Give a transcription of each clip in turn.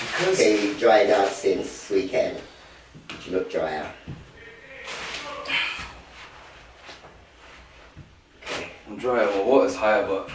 Because Okay, dried out since weekend. You look drier. Okay, I'm dry. My water's higher, but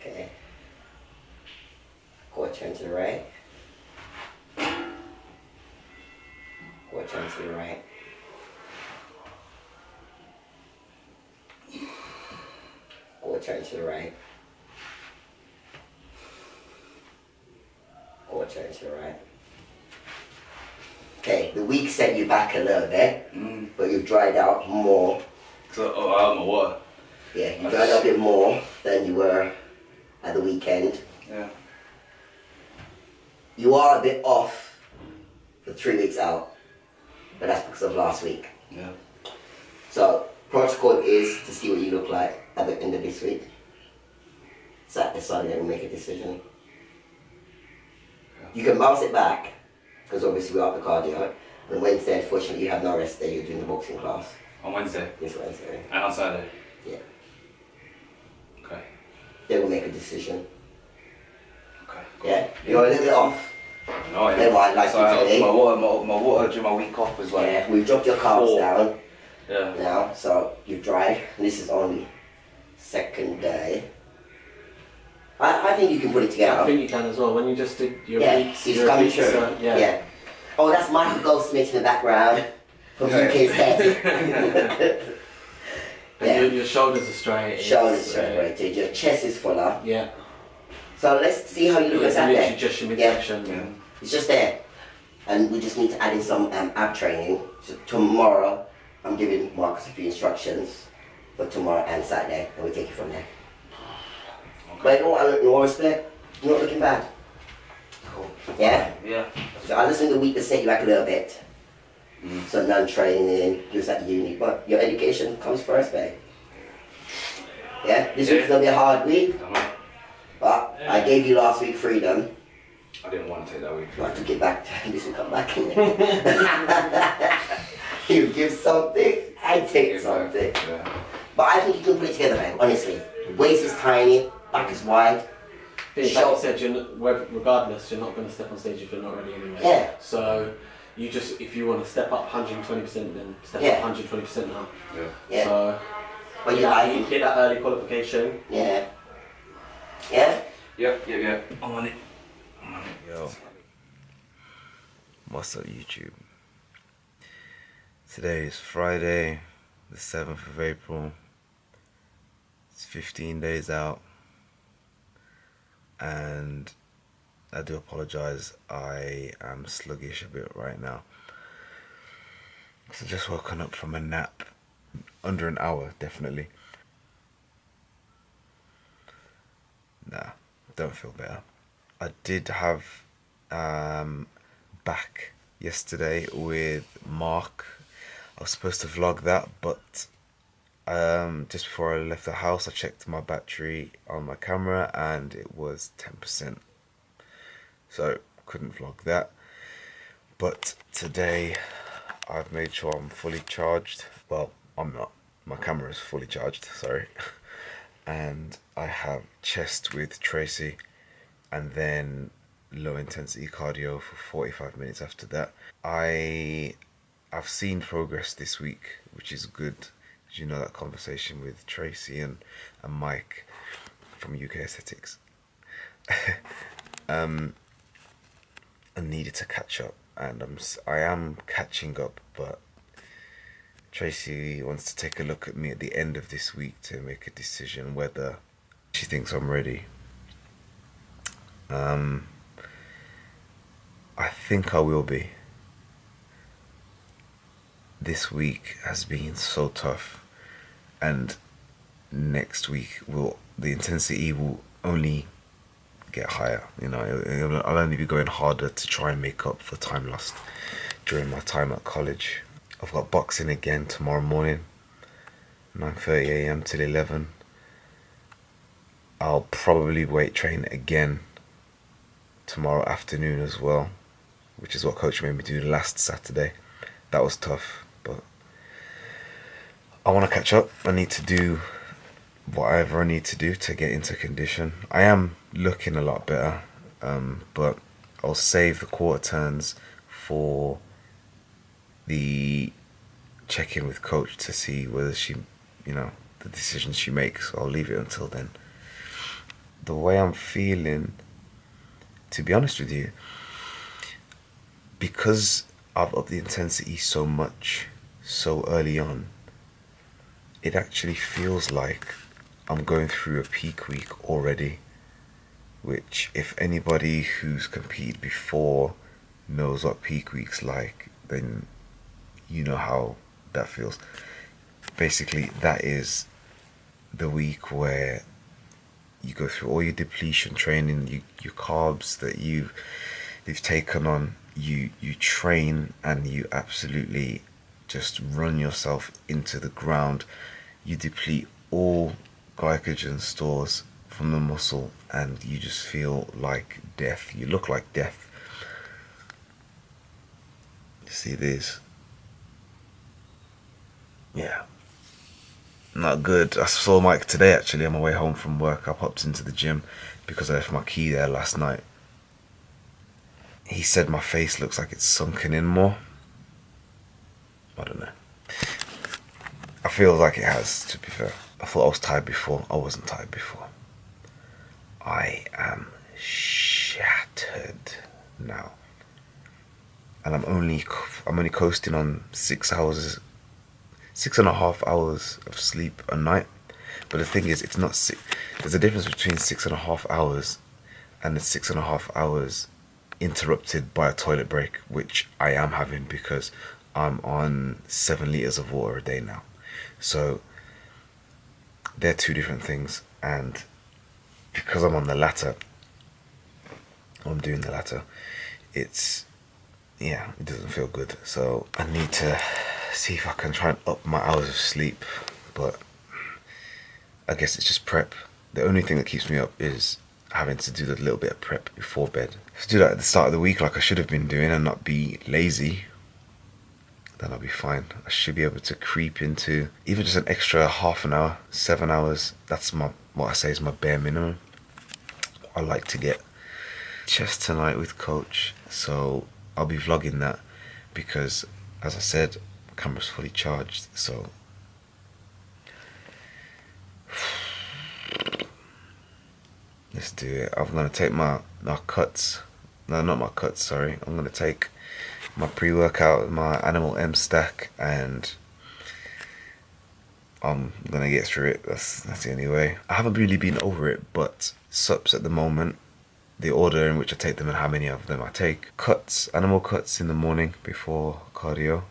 okay. Quarter turn to the right. Quarter turn to the right. Quarter turn to the right. To the right. Okay, the week set you back a little bit, mm, but you've dried out more. so, oh, I water. Yeah, you dried out a bit more than you were at the weekend. Yeah. You are a bit off for three weeks out, but that's because of last week. Yeah. So protocol is to see what you look like at the end of this week. Saturday, Sunday, and make a decision. You can bounce it back, because obviously we're out the cardio. And Wednesday, unfortunately, you have no rest day. You're doing the boxing class On Wednesday this Wednesday. and on Saturday. Yeah. Okay. They will make a decision. Okay. Yeah. You're a little bit off. No, yeah. Then what, like so today? my water, my, my water during my week off was like. Yeah. We've dropped your carbs Four. down. Yeah. now, so you've dried. And this is only second day. I, I think you can put it together. I think you can as well. When you just did your yeah, weeks, it's your coming weeks, true. uh, yeah. Oh, that's Michael Goldsmith in the background from Yeah. UK's head. And Yeah. your, your shoulders are straight. it's, Shoulders uh, separated, your chest is fuller. Yeah. So let's see how you look on It's literally Saturday. just your Yeah. midsection. Yeah. It's just there. And we just need to add in some um, ab training. So tomorrow, I'm giving Marcus a few instructions for tomorrow and Saturday, and we'll take it from there. But you know what, in all respect, you're not looking bad. Cool. Yeah? Yeah. So I think the week to set you back a little bit. Mm. So non-training, just at uni, but your education comes first, babe. Yeah? This Yeah. week's gonna be a hard week, I know. but I gave you last week freedom. I didn't want to take that week. So I took it back. This will come back. you give something, I take something. Yeah. But I think you can put it together, man. Honestly, The waist is tiny, back is wide. Being Sure. like said, you're not, regardless, you're not going to step on stage if you're not ready anyway. Yeah. So you just, if you want to step up 120%, then step Yeah. up 120% now. Yeah. Yeah. So But yeah, yeah, I you think, hit that early qualification. yeah, yeah. Yep, yep, yep. I'm on it. I'm on it. Yo, what's up, YouTube? Today is Friday, the 7th of April. It's 15 days out, and I do apologize. I am sluggish a bit right now. So just woken up from a nap, under an hour, definitely. Nah, don't feel better. I did have um, back yesterday with Mark. I was supposed to vlog that, but um, just before I left the house, I checked my battery on my camera and it was 10%. So couldn't vlog that. But today I've made sure I'm fully charged. Well, I'm not. My camera is fully charged, sorry. and I have chest with Tracy and then low intensity cardio for 45 minutes after that. I I've seen progress this week, which is good. You know that conversation with Tracy and, and Mike from UK Aesthetics. um, I needed to catch up, and I'm I am catching up, but Tracy wants to take a look at me at the end of this week to make a decision whether she thinks I'm ready. Um, I think I will be. This week has been so tough, and next week will the intensity will only get higher. You know, I'll only be going harder to try and make up for time lost during my time at college. I've got boxing again tomorrow morning, nine thirty a.m. till eleven. I'll probably weight train again tomorrow afternoon as well, which is what coach made me do last Saturday. That was tough, but I want to catch up. I need to do whatever I need to do to get into condition. I am looking a lot better, um, but I'll save the quarter turns for the check in with coach to see whether she, you know, the decisions she makes. I'll leave it until then. The way I'm feeling, to be honest with you, because I've upped the intensity so much so early on, it actually feels like I'm going through a peak week already. Which, if anybody who's competed before knows what peak week's like, then you know how that feels. Basically, that is the week where you go through all your depletion training, you, your carbs that you you've taken on, you you train and you absolutely just run yourself into the ground. You deplete all glycogen stores from the muscle and you just feel like death. You look like death. See this? Yeah. Not good. I saw Mike today actually on my way home from work. I popped into the gym because I left my key there last night. He said my face looks like it's sunken in more. I don't know. I feel like it has, to be fair. I thought I was tired before. I wasn't tired before. I am shattered now. And I'm only I'm only coasting on six hours six and a half hours of sleep a night. But the thing is it's not six there's a difference between six and a half hours and the six and a half hours interrupted by a toilet break, which I am having because I'm on seven liters of water a day now. So they're two different things, and because I'm on the latter, I'm doing the latter. It's yeah, it doesn't feel good. So I need to see if I can try and up my hours of sleep, but I guess it's just prep. The only thing that keeps me up is having to do the little bit of prep before bed. I do that at the start of the week like I should have been doing and not be lazy, then I'll be fine. I should be able to creep into even just an extra half an hour, seven hours. That's my what I say is my bare minimum. I like to get chest tonight with coach, so I'll be vlogging that because, as I said, camera's fully charged. So let's do it. I'm gonna take my my cuts. No, not my cuts. Sorry, I'm gonna take my pre-workout, my Animal M stack, and I'm gonna get through it. That's that's the only way. I haven't really been over it, but sups at the moment, the order in which I take them and how many of them I take. Cuts, animal cuts in the morning before cardio.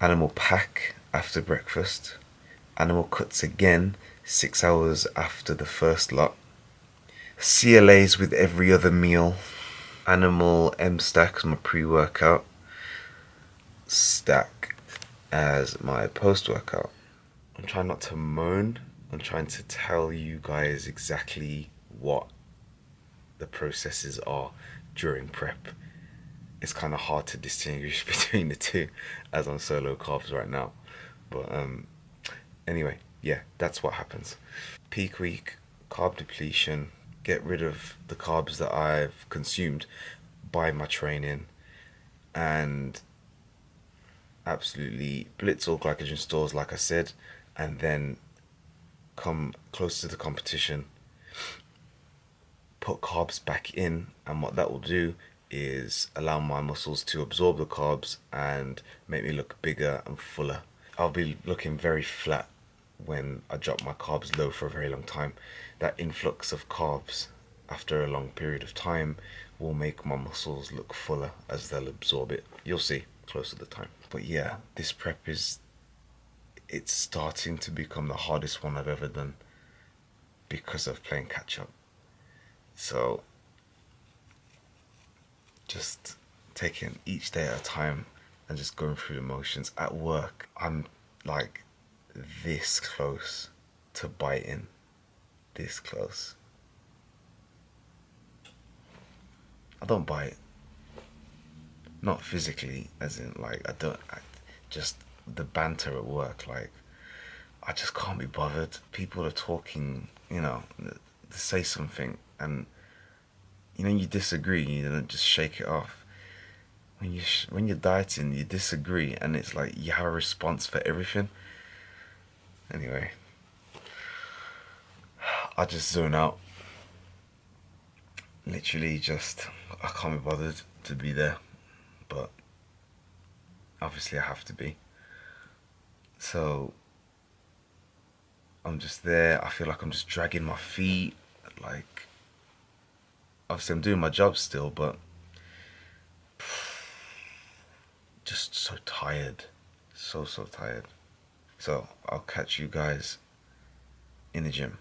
Animal pack after breakfast. Animal cuts again six hours after the first lot. CLAs with every other meal Animal M Stack as my pre workout, Stack as my post workout. I'm trying not to moan, I'm trying to tell you guys exactly what the processes are during prep. It's kind of hard to distinguish between the two as I'm solo carbs right now. But um, anyway, yeah, that's what happens. Peak week, carb depletion, get rid of the carbs that I've consumed by my training and absolutely blitz all glycogen stores like I said and then come close to the competition put carbs back in and what that will do is allow my muscles to absorb the carbs and make me look bigger and fuller. I'll be looking very flat when I drop my carbs low for a very long time that influx of carbs after a long period of time will make my muscles look fuller as they'll absorb it. You'll see close to the time. But yeah, this prep is it's starting to become the hardest one I've ever done because of playing catch up. So just taking each day at a time and just going through the motions. At work, I'm like this close to biting this close. I don't bite. Not physically, as in like I don't. I, just the banter at work. Like, I just can't be bothered. People are talking, you know, to say something, and you know, you disagree, you don't just shake it off. When you when you're dieting, you disagree, and it's like you have a response for everything. Anyway, I just zone out. Literally, just I can't be bothered to be there, but obviously I have to be. So I'm just there. I feel like I'm just dragging my feet. Like, obviously, I'm doing my job still, but just so tired. So, so tired. So, I'll catch you guys in the gym.